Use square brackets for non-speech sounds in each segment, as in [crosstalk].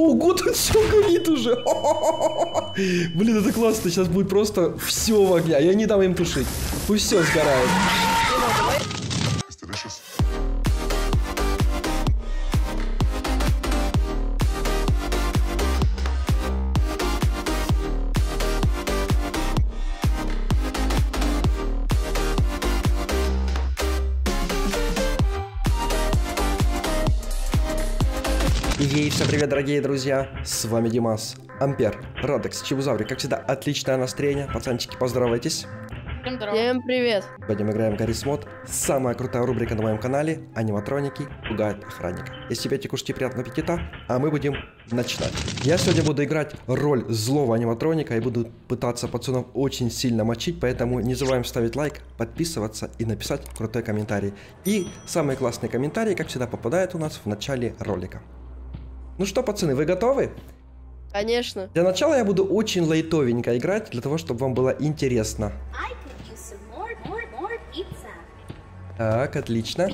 Ого, тут все горит уже. Блин, это классно. Сейчас будет просто все в огне. Я не дам им тушить. Пусть все сгорает. Привет, дорогие друзья! С вами Димас, Ампер, Радекс, Чебузаврик. Как всегда, отличное настроение. Пацанчики, поздоровайтесь. Всем привет. Сегодня мы играем Гаррис Мод. Самая крутая рубрика на моем канале. Аниматроники пугают охранника. Если тебе кушайте приятного аппетита, а мы будем начинать. Я сегодня буду играть роль злого аниматроника и буду пытаться пацанов очень сильно мочить, поэтому не забываем ставить лайк, подписываться и написать крутой комментарий. И самые классные комментарии, как всегда, попадают у нас в начале ролика. Ну что, пацаны, вы готовы? Конечно. Для начала я буду очень лайтовенько играть, для того, чтобы вам было интересно. More, more, more. Так, отлично.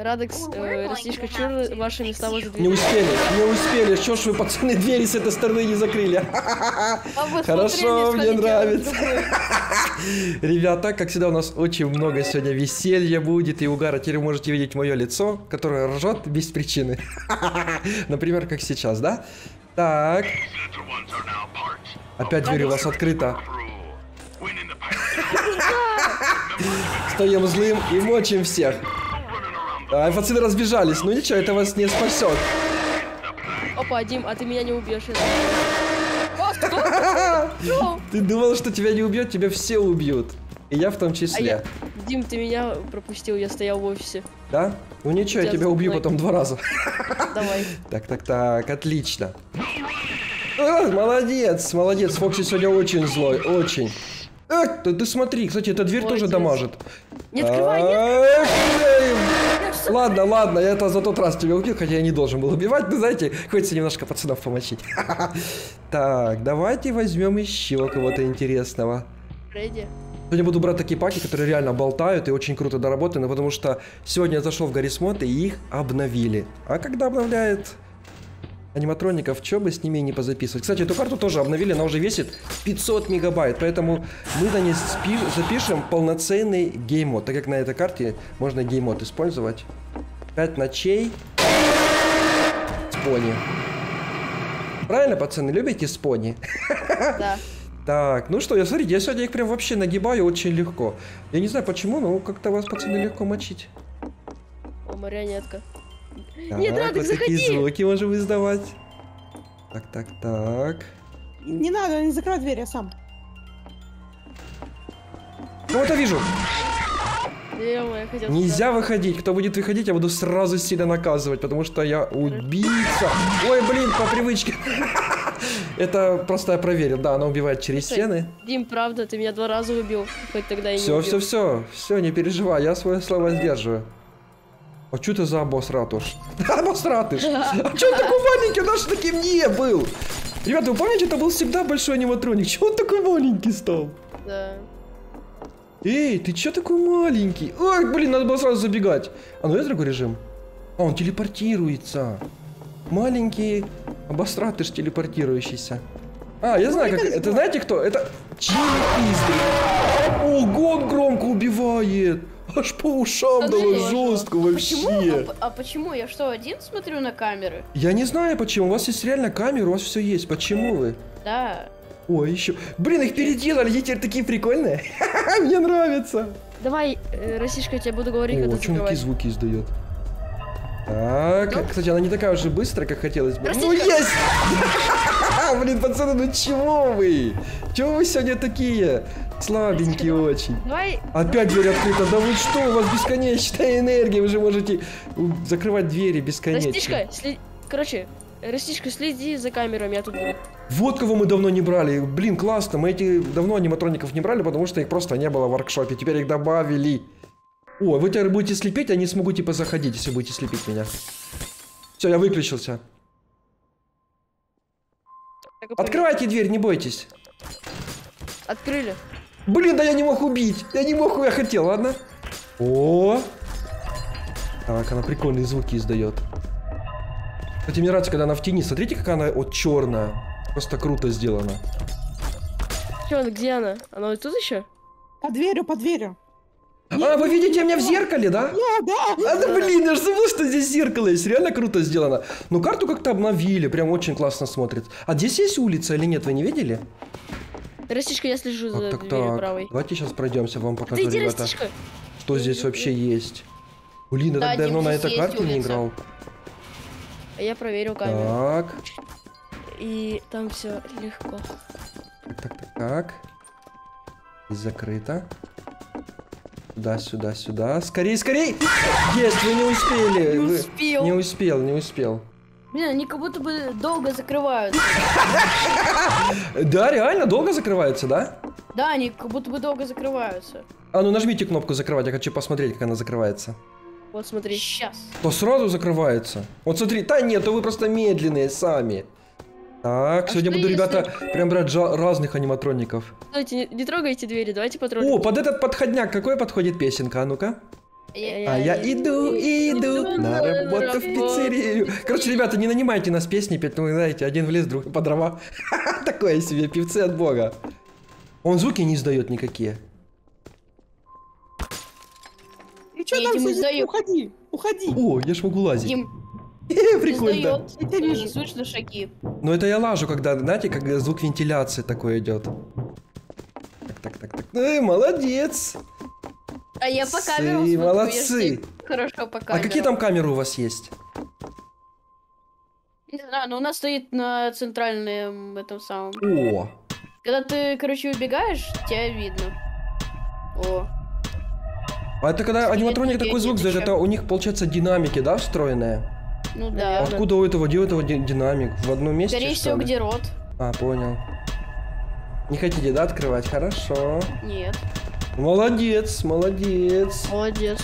Радекс, э, вы to ваши места возле Не успели, не успели. Что ж вы, пацаны, двери с этой стороны не закрыли? А Хорошо, смотрели, мне нравится. Ребята, как всегда, у нас очень много сегодня веселья будет и угара. Теперь вы можете видеть мое лицо, которое ржет без причины. [laughs] Например, как сейчас, да? Так. Опять дверь у вас открыта. Стоим [laughs] злым и мочим всех. А, пацаны разбежались. Ну ничего, это вас не спасет. Опа, Дим, а ты меня не убьешь. [laughs] я? Ты думал, что тебя не убьет, тебя все убьют. И я в том А числе. я... Дим, ты меня пропустил, я стоял в офисе. Да? Ну ничего, я Тебя тебя убью потом два раза. Давай. Так, так, так, отлично. А, молодец, молодец. Фокси сегодня очень злой, очень. Эх, ты, ты смотри, кстати, эта дверь тоже Молодец. дамажит. Не открывай, не Эх, блин. Ладно, ладно, я это за тот раз тебя убил, хотя я не должен был убивать, но знаете, хочется немножко пацанов помочить. [laughs] Так, давайте возьмем еще кого-то интересного. Фредди. Сегодня буду брать такие паки, которые реально болтают и очень круто доработаны, потому что сегодня я зашел в Garry's Mod и их обновили. А когда обновляет аниматроников, что бы с ними не позаписывать. Кстати, эту карту тоже обновили, она уже весит 500 мегабайт, поэтому мы на ней запишем полноценный gamemode, так как на этой карте можно gamemode использовать. 5 ночей с пони. Правильно, пацаны, любите с пони? [laughs] Да. Так, ну что, я смотрите, я сегодня их прям вообще нагибаю очень легко. Я не знаю почему, но как-то вас, пацаны, легко мочить. О, марионетка. Так, Нет, Радик, вот такие заходи! звуки можем издавать. Так, так, так. Не надо, не закрой дверь, я сам. Кого-то вижу. Ё-моё, я хотел... Нельзя выходить. Кто будет выходить, я буду сразу сильно наказывать, потому что я убийца. Ой, блин, по привычке. [laughs] Это просто я проверил. Да, она убивает через Слушай, стены. Дим, правда, ты меня два раза убил. Хоть тогда и не Все, убил. все, все, все, не переживай, я свое слово сдерживаю. А что это за босс ратуш? [laughs] босс ратуш! А что он такой маленький? Он даже таким не был! Ребята, вы помните, это был всегда большой аниматроник. [laughs] Чего он такой маленький стал? Да. Эй, ты чё такой маленький? Ой, блин, надо было сразу забегать. А ну есть другой режим? А, он телепортируется. Маленький обостратыш телепортирующийся. А, я знаю, как... Это знаете кто? Это Чили Издри. Ого, он громко убивает. Аж по ушам Да дало жестко Почему? вообще. А, п- а почему? Я что, один смотрю на камеры? Я не знаю почему. У вас есть реально камера, у вас все есть. Почему вы? Да. Ой, еще. Блин, их переделали, они теперь такие прикольные. [laughs] Мне нравится. Давай, э, Растишка, я тебе буду говорить, О, когда что он такие закрывать. звуки издает? Так, кстати, она не такая уже быстрая, как хотелось бы. Ну Простите. Есть! Блин, пацаны, ну чего вы? Чего вы сегодня такие? Слабенькие очень. Давай, Опять дверь открыта. Да вы что, у вас бесконечная энергия. Вы же можете закрывать двери бесконечно. Растишка, сли- короче, Растишка, следи за камерами, я тут буду. Вот кого мы давно не брали. Блин, классно. Мы эти давно аниматроников не брали, потому что их просто не было в воркшопе. Теперь их добавили. О, вы теперь будете слепить, я не смогу типа заходить, если будете слепить меня. Все, я выключился. Открывайте дверь, не бойтесь. Открыли. Блин, да я не мог убить. Я не мог, я хотел, ладно? О! Так, она прикольные звуки издает. Кстати, мне нравится, когда она в тени. Смотрите, какая она вот черная. Просто круто сделана. Чё, она- где она? Она вот тут еще? Под дверью, под дверью. А, вы видите меня в зеркале, да? Я, да. А, да блин, я же забыл, что здесь зеркало есть. Реально круто сделано. Ну, карту как-то обновили, прям очень классно смотрится. А здесь есть улица или нет, вы не видели? Растичка, я слежу за Так, так, так. правой. Давайте сейчас пройдемся, вам Да покажу, иди, ребята, Растичка! что здесь вообще есть. Блин, я Да, так давно на этой карте не улица. играл. А я проверил камеру. Так, И там все легко. так, так, так, так. Закрыто. Сюда, сюда, сюда. Скорей, скорей! Есть, вы не успели. Не вы- успел. Не успел, не успел. Блин, они как будто бы долго закрываются. [laughs] Да, реально, долго закрывается, да? Да, они как будто бы долго закрываются. А ну нажмите кнопку закрывать, я хочу посмотреть, как она закрывается. Вот смотри. Сейчас. То сразу закрывается. Вот смотри, да нет, то вы просто медленные сами. Так, А сегодня буду, если- ребята, прям брать жа- разных аниматроников. Стойте, не, не трогайте двери, давайте патруль. О, под этот подходняк какой подходит песенка, а ну-ка? А я иду, иду на работу в пиццерию. Короче, ребята, не нанимайте нас песни петь, ну, знаете, один в лес, друг по дрова. [laughs] Такое себе, певцы от бога. Он звуки не издает никакие. Ну что там издаю. Уходи, уходи. О, я ж могу лазить. Дим, [laughs] Прикольно. Я вижу. Слышно шаги. Ну это я лажу, когда, знаете, как звук вентиляции такой идет. Так, так, так, так. Ну, молодец. А я по камерам смотрю, молодцы. Хорошо по А камерам. какие там камеры у вас есть? Не знаю, но у нас стоит на центральном этом самом. О, Когда ты, короче, убегаешь, тебя видно. О. а это когда аниматроник такой звук еще. это у них, получается, динамики, да, встроенные? Ну да. Наверное. Откуда у этого, где у этого ди- динамик? В одном месте, Скорее всего, где рот. А, понял. Не хотите, да, открывать? Хорошо. Нет. Молодец, молодец. Молодец.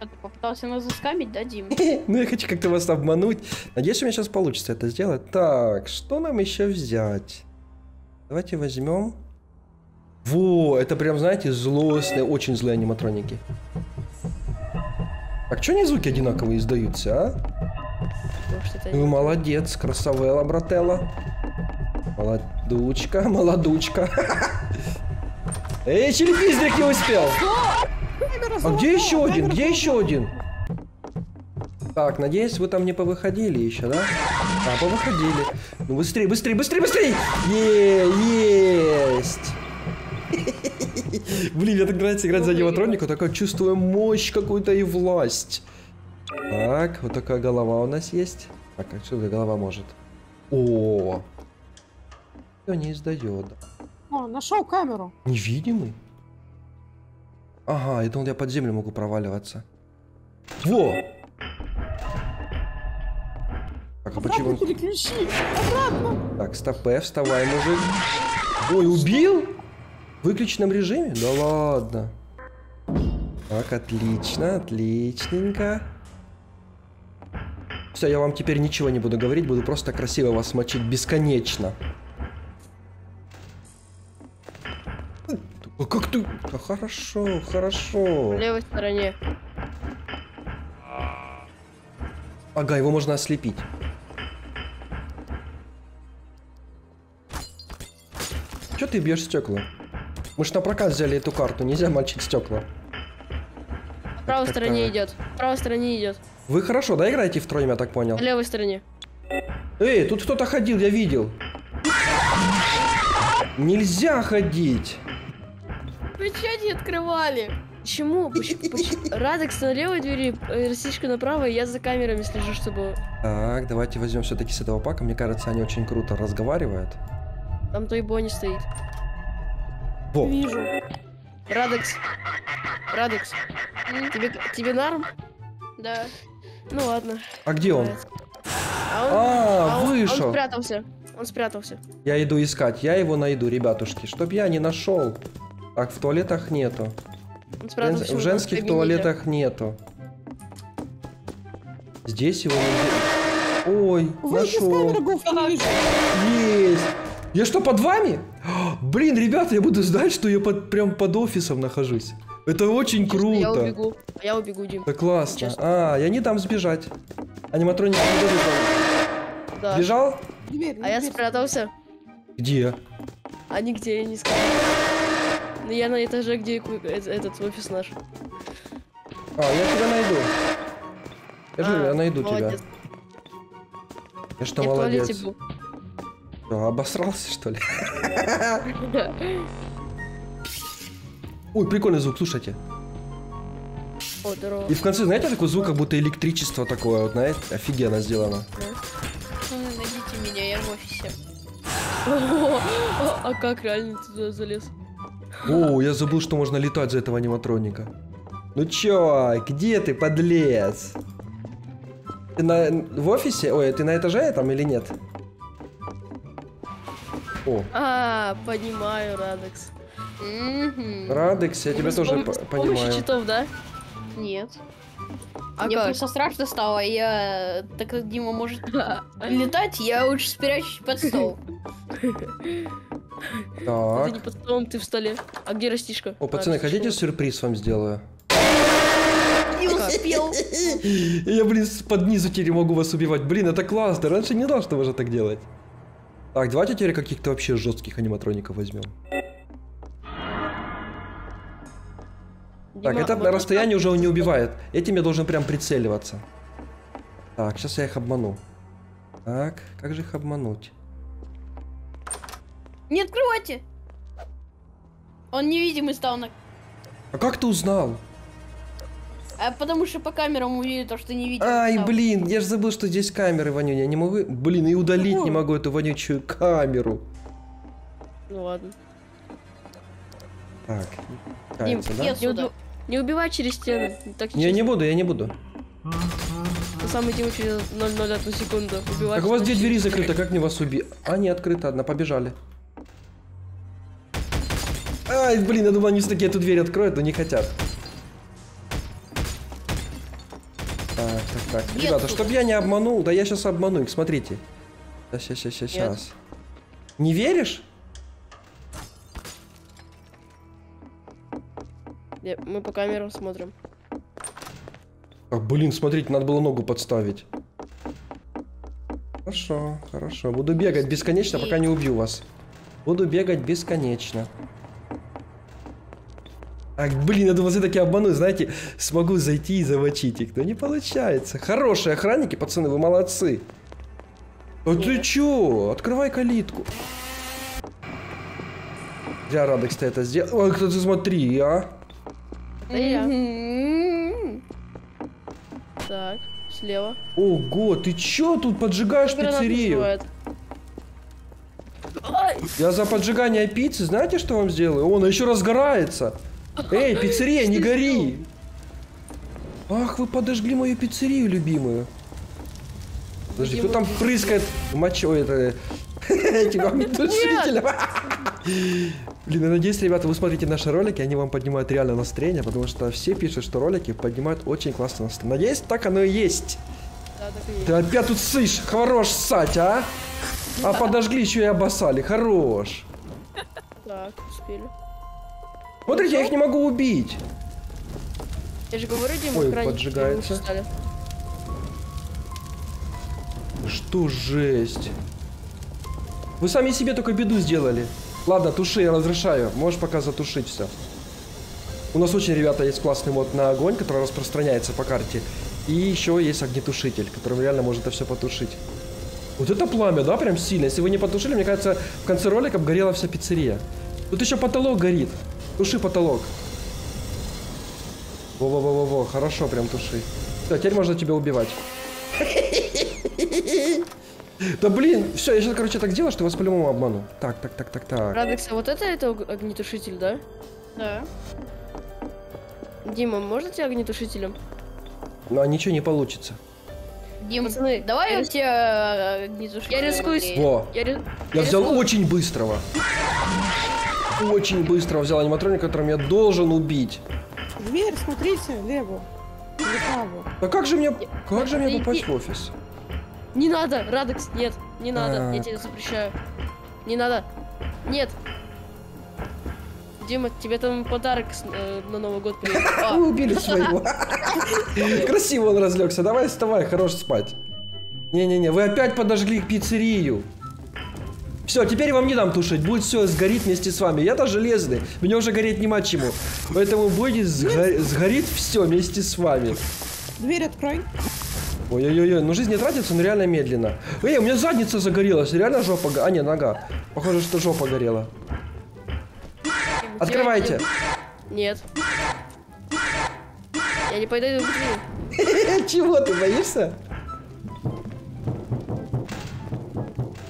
А ты попытался нас заскамить, да, Дим? [laughs] Ну, я хочу как-то вас обмануть. Надеюсь, у меня сейчас получится это сделать. Так, что нам еще взять? Давайте возьмем. Во, это прям, знаете, злостные, очень злые аниматроники. Так, что они звуки одинаковые издаются, а? Ну, не- молодец, красавела, брателла. Молодучка, молодучка. [laughs] Эй, челепиздрик не успел. А где еще один? Где еще один? Так, надеюсь, вы там не повыходили еще, да? А, повыходили. Ну быстрее, быстрее, быстрее, быстрее! Е, есть! Блин, мне так нравится играть за аниматроника, такая чувствую мощь какую-то и власть. Так, вот такая голова у нас есть. Так, а что эта голова может? О, Всё не издает. О, нашел камеру. Невидимый? Ага, я думал, я под землю могу проваливаться. Во! Так, а почему... Обратно переключи. Обратно. Так, стопе, вставай, мужик. Ой, убил? В выключенном режиме? Да ладно. Так, отлично, отличненько. Все, я вам теперь ничего не буду говорить, буду просто красиво вас мочить бесконечно. А как ты? Да хорошо, хорошо. В левой стороне. Ага, его можно ослепить. Че ты бьешь стекла? Мы ж на прокат взяли эту карту, нельзя мочить стекла. В правой Так, стороне идет. В правой стороне идет. Вы хорошо, да, играете втроем, я так понял? В левой стороне. Эй, тут кто-то ходил, я видел. Нельзя ходить. Вы что не открывали? Почему? Почему? почему? Радекс на левой двери, э, Растичка на правой, я за камерами слежу, чтобы Так, давайте возьмем все-таки с этого пака. Мне кажется, они очень круто разговаривают. там той Бонни стоит. Во, Вижу. Радекс. Радекс. Тебе, тебе нарм? Да. Ну ладно. а где он? А он, А, он- вышел. Он спрятался. Он спрятался. Я иду искать, я его найду, ребятушки, чтоб я не нашел. Так, в туалетах нету. Жен- В женских кабинете. туалетах нету. Здесь его нигде. Ой, с нашел. Есть. Я что, под вами? Блин, ребята, я буду знать, что я под, прям под офисом нахожусь. Это очень Честно, Я круто. убегу. А я убегу, Дим. Это классно. Честно. А, я не дам сбежать. Аниматроники не дадут. Да. Бежал? А я спрятался. Где? А нигде я не сказал. Ну я на этаже, где ку- э- этот офис наш. А, я тебя найду. Я же А, я найду молодец. тебя. Я что, Я в туалете молодец. был. Что, обосрался, что ли? [laughs] Ой, прикольный звук, слушайте. О, здорово. И в конце, знаете, такой звук, как будто электричество такое, вот, знаете, офигенно сделано. Ну, Найдите меня, я в офисе. А [laughs] а как реально ты туда залез? О, я забыл, что можно летать за этого аниматроника. Ну чё, где ты, подлец? Ты на, в офисе? Ой, ты на этаже там или нет? О, А, понимаю, Радекс. Радекс, я тебя тоже понимаю. читов, да? Нет. А Мне как? просто страшно стало, я... Так как Дима может летать, я лучше спрячусь под стол. Ты Так. не под столом, ты в столе. А где растишка? О, пацаны, А, хотите сюрприз вам сделаю? Не успел. [laughs] Я, блин, под низу теперь могу вас убивать. Блин, это классно. Раньше не знал, что можно так делать. Так, давайте теперь каких-то вообще жестких аниматроников возьмем. Так, это на расстоянии уже он не убивает. Этим я должен прям прицеливаться. Так, сейчас я их обману. Так, как же их обмануть? Не открывайте! Он невидимый стал на... А как ты узнал? А потому что по камерам увидели то, что невидимый Ай, стал. блин, я же забыл, что здесь камеры, Ванюня. Я не могу... Блин, и удалить не могу эту вонючую камеру. Ну ладно. Так, Дим, да? Не, уби- не убивай через стены. Так Я не буду, я не буду. На самом деле через 0,01 секунду убивать. Так у вас две двери закрыты, как мне вас убить? А, не открыта одна, побежали. Ай, блин, я думал, они все-таки эту дверь откроют, но не хотят. Так, так, так. Нет Ребята, чтобы я не обманул, да я сейчас обману их, смотрите. Сейчас, сейчас, сейчас, Нет. сейчас. Не веришь? Не, Мы по камерам смотрим. А, блин, смотрите, надо было ногу подставить. Хорошо, хорошо. Буду бегать бесконечно, пока не убью вас. Буду бегать бесконечно. Ах, блин, я думал, все-таки обману, знаете, смогу зайти и замочить их. Но не получается. Хорошие охранники, пацаны, вы молодцы. А ты чё? Открывай калитку. Я рада, кстати, это сделал. Ой, кто ты смотри, а? Да я. Мгм. Так, слева. Ого, ты чё тут поджигаешь Гранат пиццерию? Я за поджигание пиццы, знаете, что вам сделаю? Он еще разгорается. Эй, пиццерия, не гори! Ах, вы подожгли мою пиццерию любимую. Подожди, кто там прыскает мочой это... [laughs] Этим огнетушителем? [laughs] Блин, я надеюсь, ребята, вы смотрите наши ролики, они вам поднимают реально настроение, потому что все пишут, что ролики поднимают очень классно настроение. Надеюсь, так оно и есть. Да, так и есть. Ты опять тут сышь, хорош ссать, а? А подожгли, еще и обоссали, хорош. Так, успели. Смотрите, я их не могу убить. Я же говорю, Дима, Ой, поджигается. Что жесть. Вы сами себе только беду сделали. Ладно, туши, я разрешаю. Можешь пока затушить все. У нас очень, ребята, есть классный мод на огонь, который распространяется по карте. И еще есть огнетушитель, которым реально может это все потушить. Вот это пламя, да, прям сильно. Если вы не потушили, мне кажется, в конце ролика обгорела вся пиццерия. Тут еще потолок горит. Туши потолок. Во-во-во-во-во, хорошо прям туши. Все, теперь можно тебя убивать. [laughs] Да блин, все, я сейчас, короче, так делаю, что вас по-любому обману. Так, так, так, так, так. Радекс, а вот это это ог- огнетушитель, да? Да. Дима, можно тебя огнетушителем? Ну, а ничего не получится. Дим, Пацаны, давай я я рис- тебя не тушу. Я рискую Во, Я, ре- я взял рискую- очень быстрого. Очень быстро взял аниматроника, которым я должен убить. Дверь, смотрите, левую. Или правую. А как же мне, как же мне попасть в офис? Не надо, Радекс, нет, не надо, я тебе запрещаю. Не надо. Нет. Дима, тебе там подарок э, на Новый год приедет. [laughs] А, Вы убили своего. [laughs] Красиво он разлегся. Давай вставай, хорош спать. Не-не-не, вы опять подожгли пиццерию. Все, теперь вам не дам тушить. Будет все сгорит вместе с вами. Я-то железный. Мне уже гореть нема чему. Поэтому будет сго- сгорит все вместе с вами. Дверь открой. Ой-ой-ой, ну жизнь не тратится, но реально медленно. Эй, у меня задница загорелась, реально жопа... А, не, нога. Похоже, что жопа горела. Открывайте. Нет. Я не пойду. [laughs] Чего, ты боишься?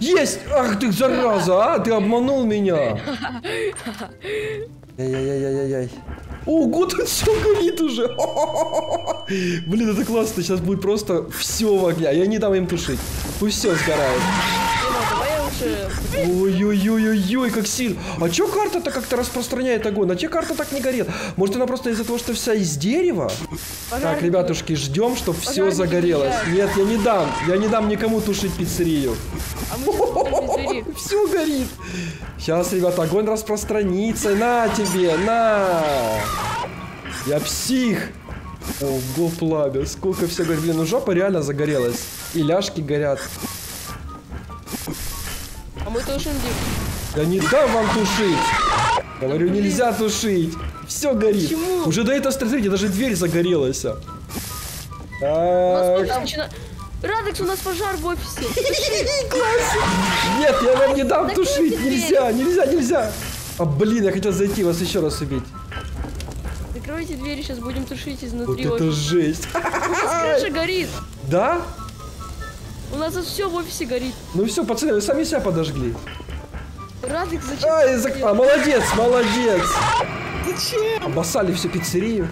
Есть! Ах ты, зараза, а! Ты обманул меня! Яй-яй-яй-яй-яй. Ого, тут все горит уже! Блин, это классно, сейчас будет просто все в огне. Я не дам им тушить. Пусть все сгорает. Ой-ой-ой-ой-ой, как сильно. А чё карта-то как-то распространяет огонь? А чё карта так не горит? Может она просто из-за того, что вся из дерева? Так, Пожарники. ребятушки, ждем, чтобы все загорелось. Нет, я не дам. Я не дам никому тушить пиццерию. Все горит. Сейчас, ребята, огонь распространится. На тебе, на. Я псих. Ого, пламя. Сколько все горит. Блин, ну жопа реально загорелась. И ляжки горят. А мы тушим, Дим. Я не дам вам тушить. Говорю, нельзя тушить. Все горит. Почему? Уже до этого, смотрите, даже дверь загорелась. Так. Радекс, у нас пожар в офисе. Нет, я вам не дам тушить. Нельзя, нельзя, нельзя. А блин, я хотел зайти вас еще раз убить. Закройте двери, сейчас будем тушить Вот изнутри это офиса. жесть. У нас крыша горит. Да? У нас тут все в офисе горит. Ну все, пацаны, вы сами себя подожгли. Радекс, зачем? Зак- а, молодец, молодец. Зачем? Обоссали всю пиццерию.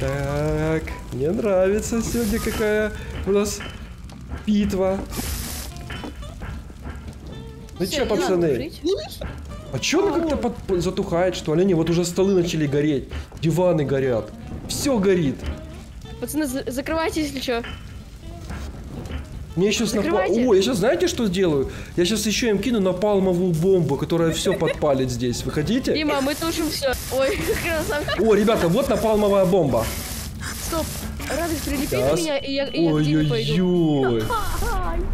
Так, мне нравится сегодня какая у нас битва. Ну чё, пацаны? А чё она как-то под- затухает, что ли? Не, вот уже столы начали гореть, диваны горят. Все горит. Пацаны, за- закрывайте, если что. Мне сейчас напал... О, я сейчас знаете, что сделаю? Я сейчас еще им кину напалмовую бомбу, которая все [laughs] подпалит здесь. Вы хотите? Дима, мы тушим все. Ой, [laughs] красавчик. О, ребята, вот напалмовая бомба. Стоп. Радекс, прилепи на меня, и я, и я к Диме пойду. Ой-ой-ой.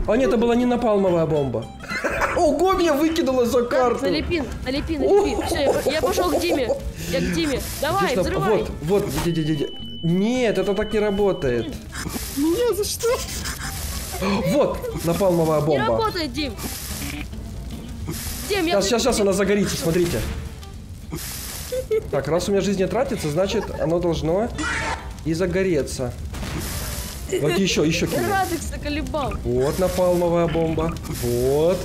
А нет, это была не напалмовая бомба. [laughs] Ого, меня выкинуло за карту. налепи, налепи, налепи. Все, я, я пошел к Диме. Я к Диме. Давай, Здесь взрывай. Вот, вот, где, где, где. Нет, это так не работает. Не за что. Вот, напалмовая Не бомба. работает, Дим. Дим, я... Сейчас, сейчас, сейчас она загорится, смотрите. Так, раз у меня жизнь не тратится, значит, оно должно и загореться. Вот еще, еще кинем. Радекс заколебал. Вот напалмовая бомба. Вот.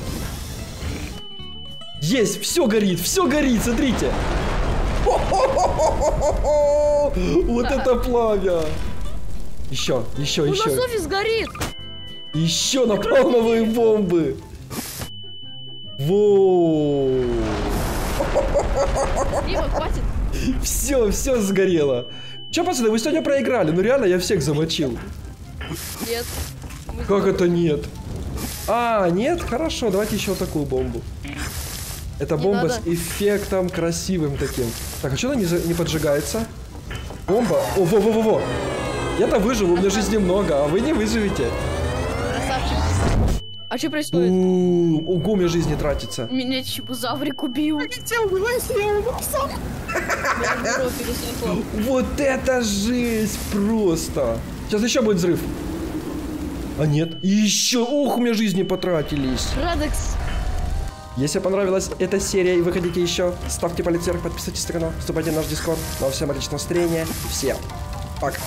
Есть, все горит, все горит, смотрите. Вот это пламя. Еще, еще, У нас еще. офис горит. Еще напалмовые бомбы. Воу. Дима, хватит. [laughs] Все, все сгорело. Че, пацаны, вы сегодня проиграли? Ну реально, я всех замочил. Нет. Как это нет? А, нет? Хорошо, давайте еще такую бомбу. Это Не бомба надо. с эффектом красивым таким. Так, а что она не, за- не поджигается? Бомба? О, во-во-во-во! Я-то выживу, у меня жизни много, а вы не выживете. А что происходит? У, Ого, у меня жизни тратится. Меня чебузаврик убил. Хотел бы, если я умер сам. Вот это жесть просто. Сейчас еще будет взрыв. А нет. Еще. Ох, у меня жизни потратились. Радекс. Если понравилась эта серия и вы хотите еще, ставьте палец вверх, подписывайтесь на канал, вступайте в наш дискорд. Ну а всем отличного настроения. Всем пока.